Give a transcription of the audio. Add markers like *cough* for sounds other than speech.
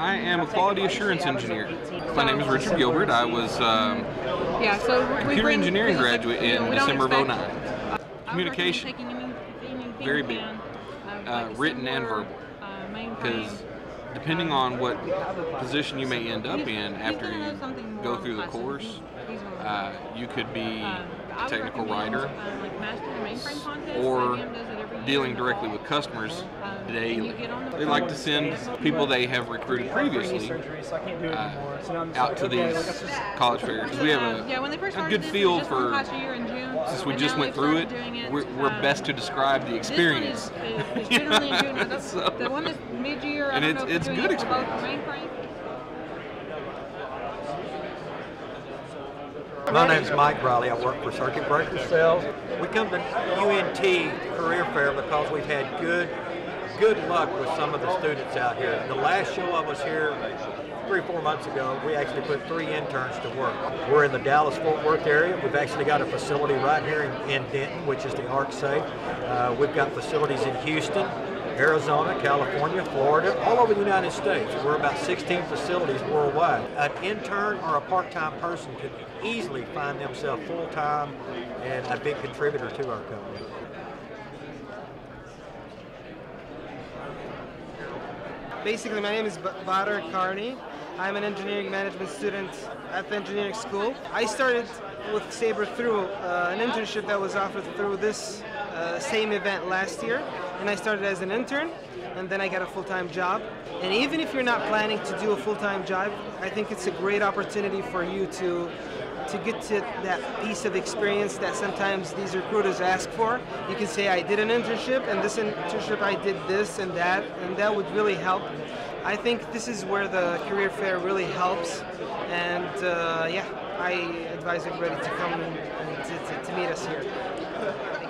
I am a quality assurance engineer. My name is Richard Gilbert. I was um, Yeah, so we computer bring engineering graduate in December of expect- 09. I Communication. taking any- anything Very big. uh, Uh, written and verbal. uh. Because depending on what position you may end up in after you go through the course, He's- he's gonna- uh, you could be I a would technical writer um, like master the mainframe contest. or IBM does it every year dealing directly with customers Um, and daily. get on the They like to send people they have recruited previously uh, out to these college fairs. We have Um, yeah, when they a, a good this, it feel was just one for, class year in June, since we just went through it, started doing it, we're, we're best to describe the experience. *laughs* So- And it's- it's good doing both experience. My name's Mike Riley. I work for Circuit Breaker Sales. We come to UNT Career Fair because we've had good good luck with some of the students out here. The last show I was here three, or four months ago, we actually put three interns to work. We're in the Dallas-Fort Worth area. We've actually got a facility right here in, in Denton, which is the ARC Safe. Uh, we've got facilities in Houston, Arizona, California, Florida, all over the United States. We're about 16 facilities worldwide. An intern or a part-time person could easily find themselves full-time and a big contributor to our company. Basically, my name is B- Badr Karni. I'm an engineering management student at the engineering school. I started with Sabre through uh, an internship that was offered through this uh, same event last year, and I started as an intern, and then I got a full-time job. And even if you're not planning to do a full-time job, I think it's a great opportunity for you to to get to that piece of experience that sometimes these recruiters ask for. You can say, I did an internship, and this internship I did this and that, and that would really help. I think this is where the career fair really helps, and uh, yeah, I advise everybody to come to, to, to meet us here.